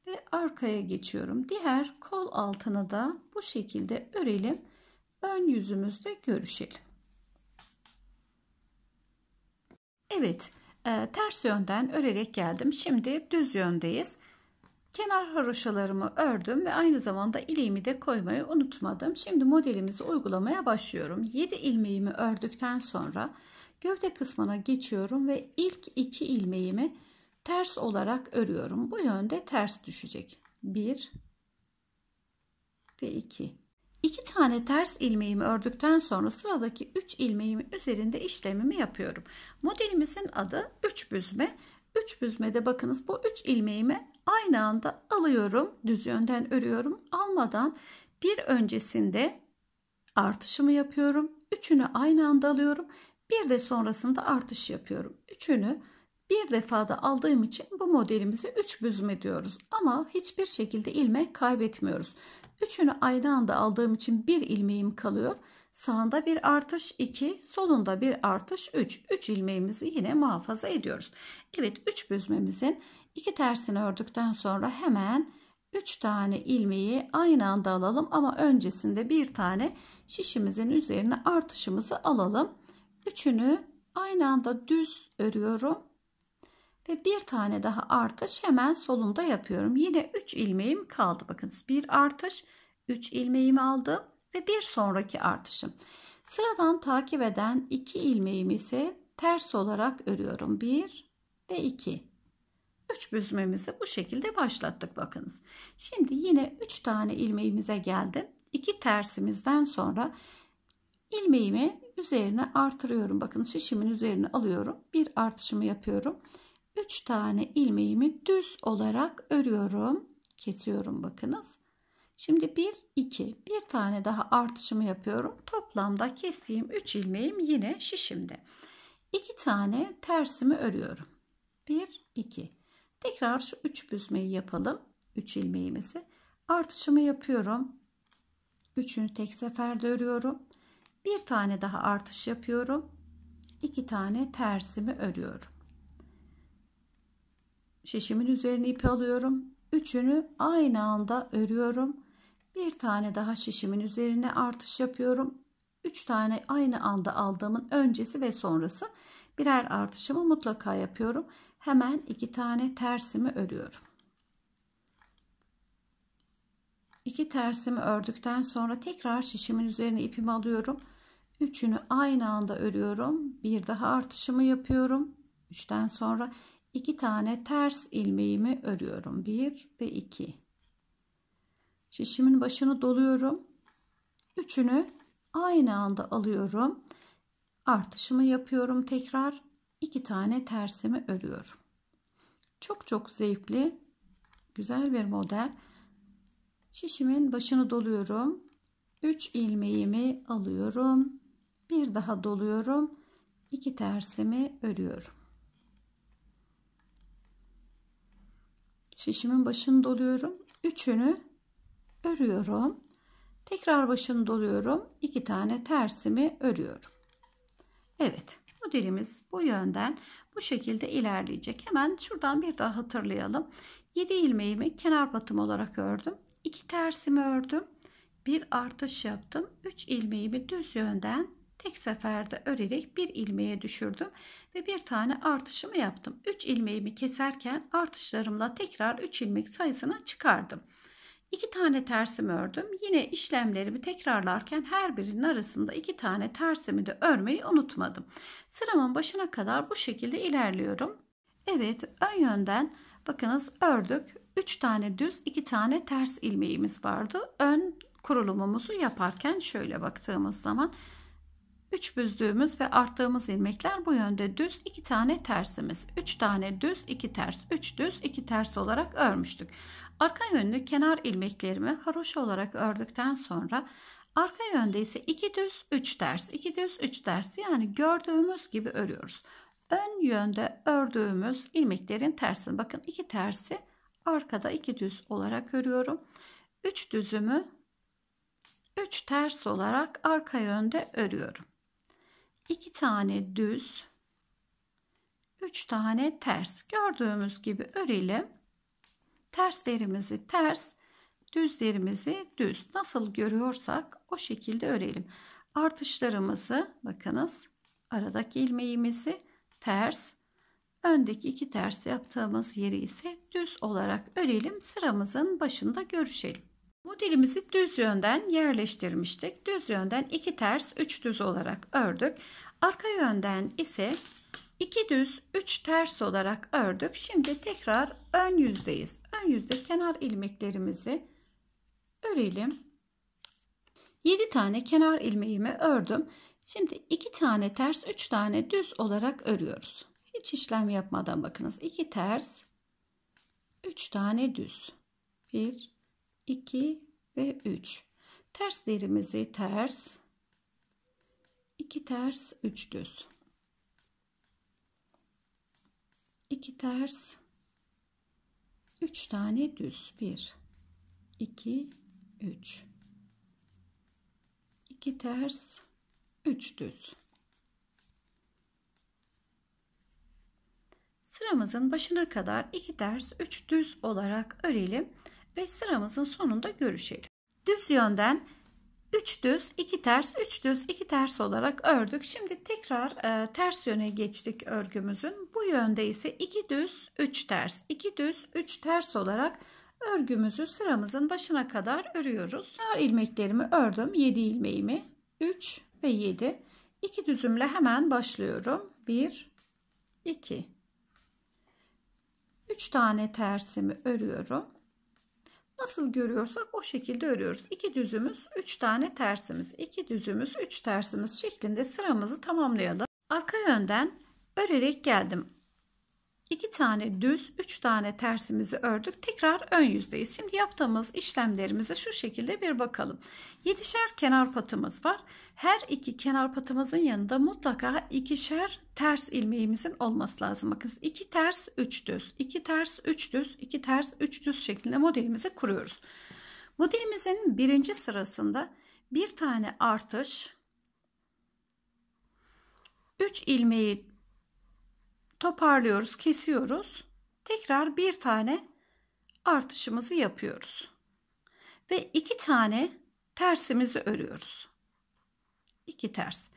ve arkaya geçiyorum. Diğer kol altını da bu şekilde örelim. Ön yüzümüzde görüşelim. Evet, e, ters yönden örerek geldim. Şimdi düz yöndeyiz. Kenar haroşalarımı ördüm ve aynı zamanda iliğimi de koymayı unutmadım. Şimdi modelimizi uygulamaya başlıyorum. 7 ilmeğimi ördükten sonra gövde kısmına geçiyorum ve ilk 2 ilmeğimi ters olarak örüyorum. Bu yönde ters düşecek. 1 ve 2. 2 tane ters ilmeğimi ördükten sonra sıradaki 3 ilmeğimi üzerinde işlemimi yapıyorum. Modelimizin adı 3 büzme. 3 büzmede bakınız bu 3 ilmeğimi aynı anda alıyorum. Düz yönden örüyorum. Almadan bir öncesinde artışımı yapıyorum. Üçünü aynı anda alıyorum. Bir de sonrasında artış yapıyorum. Üçünü bir defada aldığım için bu modelimizi 3 büzme diyoruz. Ama hiçbir şekilde ilmek kaybetmiyoruz. Üçünü aynı anda aldığım için bir ilmeğim kalıyor. Sağında bir artış 2, solunda bir artış 3. 3 ilmeğimizi yine muhafaza ediyoruz. Evet 3 büzmemizin iki tersini ördükten sonra hemen 3 tane ilmeği aynı anda alalım ama öncesinde bir tane şişimizin üzerine artışımızı alalım. Üçünü aynı anda düz örüyorum ve bir tane daha artış hemen solunda yapıyorum. Yine 3 ilmeğim kaldı. Bakınız bir artış 3 ilmeğimi aldım ve bir sonraki artışım. Sıradan takip eden 2 ilmeğimi ise ters olarak örüyorum. 1 ve 2. 3 büzmemizi bu şekilde başlattık bakınız. Şimdi yine 3 tane ilmeğimize geldim. 2 tersimizden sonra ilmeğimi üzerine artırıyorum. Bakın şişimin üzerine alıyorum. Bir artışımı yapıyorum. 3 tane ilmeğimi düz olarak örüyorum. Kesiyorum bakınız. Şimdi 1 2 bir tane daha artışımı yapıyorum. Toplamda kestiğim 3 ilmeğim yine şişimde. 2 tane tersimi örüyorum. 1 2. Tekrar şu 3 büzmeyi yapalım. 3 ilmeğimizi. Artışımı yapıyorum. Üçünü tek seferde örüyorum. Bir tane daha artış yapıyorum. 2 tane tersimi örüyorum. Şişimin üzerine ipi alıyorum. Üçünü aynı anda örüyorum. Bir tane daha şişimin üzerine artış yapıyorum. Üç tane aynı anda aldığımın öncesi ve sonrası birer artışımı mutlaka yapıyorum. Hemen iki tane tersimi örüyorum. İki tersimi ördükten sonra tekrar şişimin üzerine ipimi alıyorum. Üçünü aynı anda örüyorum. Bir daha artışımı yapıyorum. Üçten sonra iki tane ters ilmeğimi örüyorum. Bir ve iki. Şişimin başını doluyorum. Üçünü aynı anda alıyorum. Artışımı yapıyorum tekrar. iki tane tersimi örüyorum. Çok çok zevkli, güzel bir model. Şişimin başını doluyorum. 3 ilmeğimi alıyorum. Bir daha doluyorum. 2 tersimi örüyorum. Şişimin başını doluyorum. Üçünü örüyorum. Tekrar başını doluyorum. iki tane tersimi örüyorum. Evet modelimiz bu yönden bu şekilde ilerleyecek. Hemen şuradan bir daha hatırlayalım. 7 ilmeğimi kenar batım olarak ördüm. 2 tersimi ördüm. Bir artış yaptım. 3 ilmeğimi düz yönden tek seferde örerek bir ilmeğe düşürdüm ve bir tane artışımı yaptım. 3 ilmeğimi keserken artışlarımla tekrar 3 ilmek sayısına çıkardım. 2 tane tersimi ördüm. Yine işlemlerimi tekrarlarken her birinin arasında 2 tane tersimi de örmeyi unutmadım. Sıramın başına kadar bu şekilde ilerliyorum. Evet ön yönden bakınız ördük. 3 tane düz 2 tane ters ilmeğimiz vardı. Ön kurulumumuzu yaparken şöyle baktığımız zaman 3 büzdüğümüz ve arttığımız ilmekler bu yönde düz 2 tane tersimiz. 3 tane düz 2 ters 3 düz 2 ters olarak örmüştük. Arka yönlü kenar ilmeklerimi haroşa olarak ördükten sonra arka yönde ise 2 düz 3 ters 2 düz 3 ters yani gördüğümüz gibi örüyoruz. Ön yönde ördüğümüz ilmeklerin tersini bakın 2 tersi arkada 2 düz olarak örüyorum. 3 düzümü 3 ters olarak arka yönde örüyorum. 2 tane düz 3 tane ters gördüğümüz gibi örelim. Terslerimizi ters, düzlerimizi düz. Nasıl görüyorsak o şekilde örelim. Artışlarımızı bakınız aradaki ilmeğimizi ters, öndeki iki ters yaptığımız yeri ise düz olarak örelim. Sıramızın başında görüşelim. Modelimizi düz yönden yerleştirmiştik. Düz yönden iki ters, üç düz olarak ördük. Arka yönden ise 2 düz 3 ters olarak ördük. Şimdi tekrar ön yüzdeyiz. Ön yüzde kenar ilmeklerimizi örelim. 7 tane kenar ilmeğimi ördüm. Şimdi 2 tane ters 3 tane düz olarak örüyoruz. Hiç işlem yapmadan bakınız. 2 ters 3 tane düz. 1 2 ve 3. Terslerimizi ters 2 ters 3 düz. 2 ters 3 tane düz 1 2 3 2 ters 3 düz sıramızın başına kadar 2 ters 3 düz olarak örelim ve sıramızın sonunda görüşelim düz yönden 3 düz, 2 ters, 3 düz, 2 ters olarak ördük. Şimdi tekrar e, ters yöne geçtik örgümüzün. Bu yönde ise 2 düz, 3 ters, 2 düz, 3 ters olarak örgümüzü sıramızın başına kadar örüyoruz. Her ilmeklerimi ördüm. 7 ilmeğimi 3 ve 7. 2 düzümle hemen başlıyorum. 1 2 3 tane tersimi örüyorum. Nasıl görüyorsak o şekilde örüyoruz. İki düzümüz, üç tane tersimiz, iki düzümüz, üç tersimiz şeklinde sıramızı tamamlayalım. Arka yönden örerek geldim. 2 tane düz, 3 tane tersimizi ördük. Tekrar ön yüzdeyiz. Şimdi yaptığımız işlemlerimize şu şekilde bir bakalım. 7'şer kenar patımız var. Her iki kenar patımızın yanında mutlaka ikişer ters ilmeğimizin olması lazım. Bakın 2 ters, 3 düz, 2 ters, 3 düz, 2 ters, 3 düz şeklinde modelimizi kuruyoruz. Modelimizin birinci sırasında bir tane artış, 3 ilmeği toparlıyoruz, kesiyoruz. Tekrar bir tane artışımızı yapıyoruz. Ve iki tane tersimizi örüyoruz. İki ters.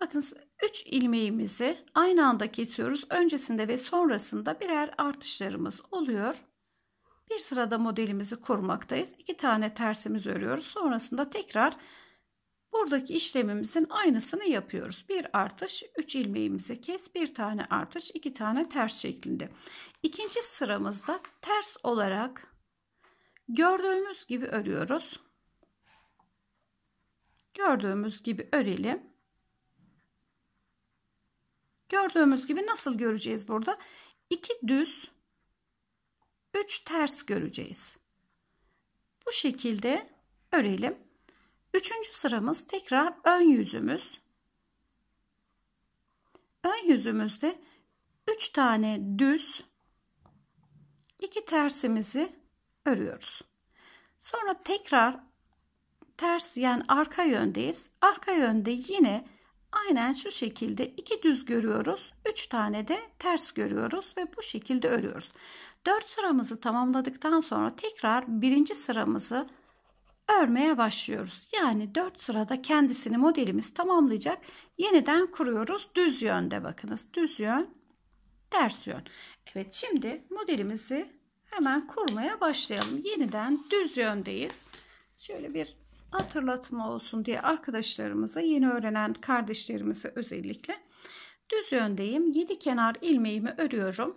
Bakın 3 ilmeğimizi aynı anda kesiyoruz. Öncesinde ve sonrasında birer artışlarımız oluyor. Bir sırada modelimizi kurmaktayız. İki tane tersimiz örüyoruz. Sonrasında tekrar Buradaki işlemimizin aynısını yapıyoruz. Bir artış, 3 ilmeğimizi kes, bir tane artış, iki tane ters şeklinde. İkinci sıramızda ters olarak gördüğümüz gibi örüyoruz. Gördüğümüz gibi örelim. Gördüğümüz gibi nasıl göreceğiz burada? 2 düz, 3 ters göreceğiz. Bu şekilde örelim. Üçüncü sıramız tekrar ön yüzümüz. Ön yüzümüzde 3 tane düz, 2 tersimizi örüyoruz. Sonra tekrar ters yani arka yöndeyiz. Arka yönde yine aynen şu şekilde iki düz görüyoruz. Üç tane de ters görüyoruz ve bu şekilde örüyoruz. Dört sıramızı tamamladıktan sonra tekrar birinci sıramızı örmeye başlıyoruz. Yani 4 sırada kendisini modelimiz tamamlayacak. Yeniden kuruyoruz. Düz yönde bakınız. Düz yön, ters yön. Evet şimdi modelimizi hemen kurmaya başlayalım. Yeniden düz yöndeyiz. Şöyle bir hatırlatma olsun diye arkadaşlarımıza yeni öğrenen kardeşlerimize özellikle düz yöndeyim. 7 kenar ilmeğimi örüyorum.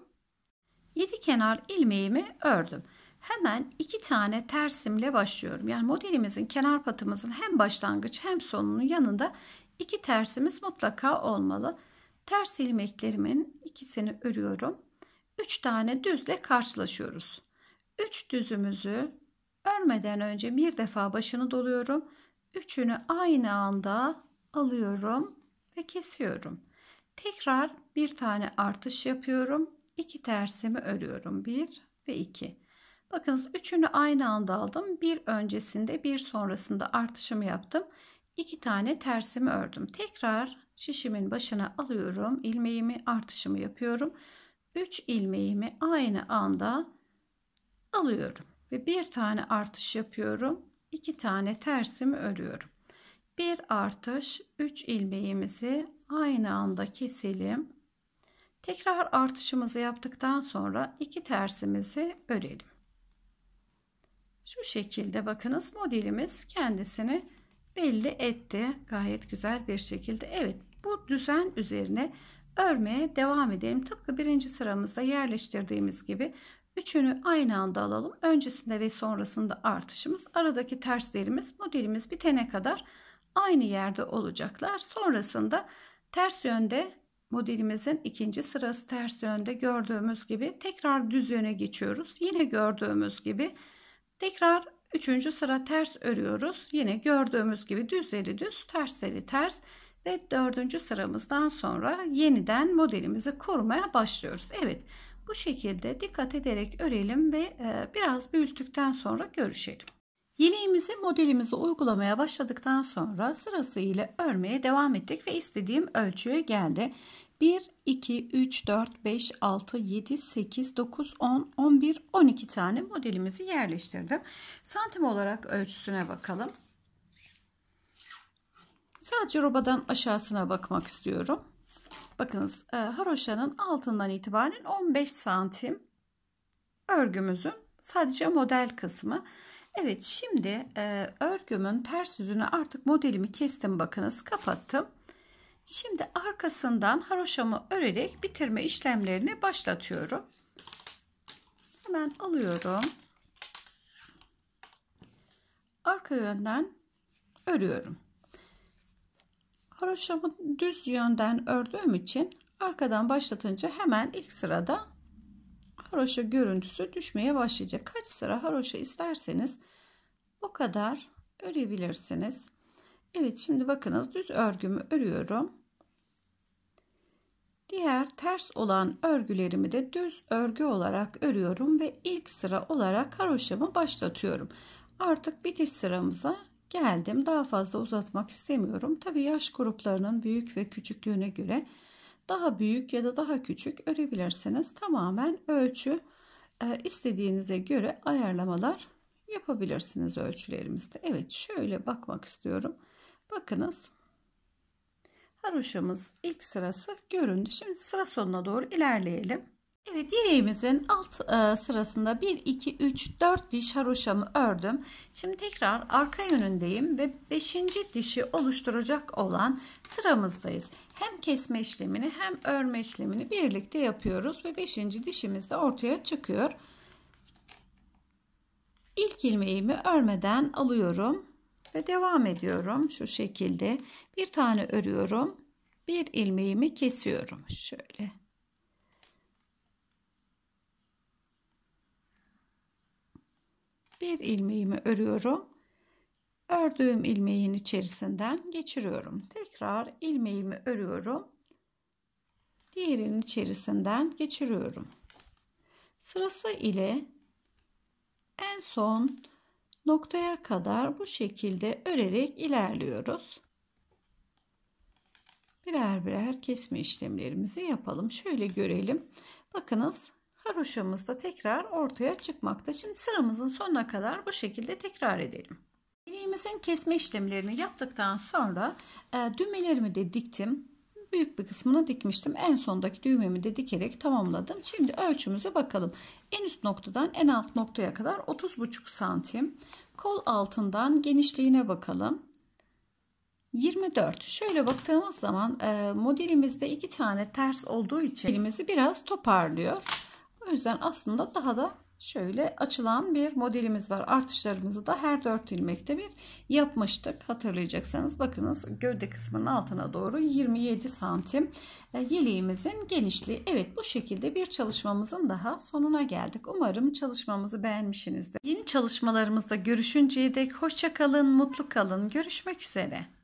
7 kenar ilmeğimi ördüm. Hemen iki tane tersimle başlıyorum. Yani modelimizin kenar patımızın hem başlangıç hem sonunun yanında iki tersimiz mutlaka olmalı. Ters ilmeklerimin ikisini örüyorum. Üç tane düzle karşılaşıyoruz. Üç düzümüzü örmeden önce bir defa başını doluyorum. Üçünü aynı anda alıyorum ve kesiyorum. Tekrar bir tane artış yapıyorum. İki tersimi örüyorum. Bir ve iki. Bakınız üçünü aynı anda aldım. Bir öncesinde bir sonrasında artışımı yaptım. İki tane tersimi ördüm. Tekrar şişimin başına alıyorum. ilmeğimi artışımı yapıyorum. Üç ilmeğimi aynı anda alıyorum. Ve bir tane artış yapıyorum. İki tane tersimi örüyorum. Bir artış, üç ilmeğimizi aynı anda keselim. Tekrar artışımızı yaptıktan sonra iki tersimizi örelim. Şu şekilde bakınız modelimiz kendisini belli etti. Gayet güzel bir şekilde. Evet bu düzen üzerine örmeye devam edelim. Tıpkı birinci sıramızda yerleştirdiğimiz gibi üçünü aynı anda alalım. Öncesinde ve sonrasında artışımız. Aradaki terslerimiz modelimiz bitene kadar aynı yerde olacaklar. Sonrasında ters yönde modelimizin ikinci sırası ters yönde gördüğümüz gibi tekrar düz yöne geçiyoruz. Yine gördüğümüz gibi Tekrar üçüncü sıra ters örüyoruz. Yine gördüğümüz gibi düzleri düz, tersleri ters ve dördüncü sıramızdan sonra yeniden modelimizi kurmaya başlıyoruz. Evet bu şekilde dikkat ederek örelim ve e, biraz büyüttükten sonra görüşelim. Yeleğimizi modelimizi uygulamaya başladıktan sonra sırasıyla örmeye devam ettik ve istediğim ölçüye geldi. 1, 2, 3, 4, 5, 6, 7, 8, 9, 10, 11, 12 tane modelimizi yerleştirdim. Santim olarak ölçüsüne bakalım. Sadece robadan aşağısına bakmak istiyorum. Bakınız e, haroşanın altından itibaren 15 santim örgümüzün sadece model kısmı. Evet şimdi e, örgümün ters yüzünü artık modelimi kestim bakınız kapattım. Şimdi arkasından haroşamı örerek bitirme işlemlerini başlatıyorum. Hemen alıyorum. Arka yönden örüyorum. Haroşamı düz yönden ördüğüm için arkadan başlatınca hemen ilk sırada haroşa görüntüsü düşmeye başlayacak. Kaç sıra haroşa isterseniz o kadar örebilirsiniz. Evet şimdi bakınız düz örgümü örüyorum. Diğer ters olan örgülerimi de düz örgü olarak örüyorum ve ilk sıra olarak haroşamı başlatıyorum. Artık bitiş sıramıza geldim. Daha fazla uzatmak istemiyorum. Tabi yaş gruplarının büyük ve küçüklüğüne göre daha büyük ya da daha küçük örebilirsiniz. Tamamen ölçü e, istediğinize göre ayarlamalar yapabilirsiniz ölçülerimizde. Evet şöyle bakmak istiyorum. Bakınız haroşamız ilk sırası göründü. Şimdi sıra sonuna doğru ilerleyelim. Evet yeleğimizin alt e, sırasında 1, 2, 3, 4 diş haroşamı ördüm. Şimdi tekrar arka yönündeyim ve 5. dişi oluşturacak olan sıramızdayız. Hem kesme işlemini hem örme işlemini birlikte yapıyoruz ve 5. dişimiz de ortaya çıkıyor. İlk ilmeğimi örmeden alıyorum ve devam ediyorum şu şekilde. Bir tane örüyorum. Bir ilmeğimi kesiyorum. Şöyle. Bir ilmeğimi örüyorum. Ördüğüm ilmeğin içerisinden geçiriyorum. Tekrar ilmeğimi örüyorum. Diğerinin içerisinden geçiriyorum. Sırası ile en son noktaya kadar bu şekilde örerek ilerliyoruz. birer birer kesme işlemlerimizi yapalım. Şöyle görelim. Bakınız haroşamız da tekrar ortaya çıkmakta. Şimdi sıramızın sonuna kadar bu şekilde tekrar edelim. İliğimizin kesme işlemlerini yaptıktan sonra e, düğmelerimi de diktim. Büyük bir kısmını dikmiştim. En sondaki düğmemi de dikerek tamamladım. Şimdi ölçümüze bakalım. En üst noktadan en alt noktaya kadar 30,5 santim. Kol altından genişliğine bakalım. 24. Şöyle baktığımız zaman e, modelimizde iki tane ters olduğu için elimizi biraz toparlıyor. O yüzden aslında daha da şöyle açılan bir modelimiz var. Artışlarımızı da her 4 ilmekte bir yapmıştık. Hatırlayacaksanız bakınız gövde kısmının altına doğru 27 santim e, yeleğimizin genişliği. Evet bu şekilde bir çalışmamızın daha sonuna geldik. Umarım çalışmamızı beğenmişsinizdir. Yeni çalışmalarımızda görüşünceye dek hoşça kalın, mutlu kalın. Görüşmek üzere.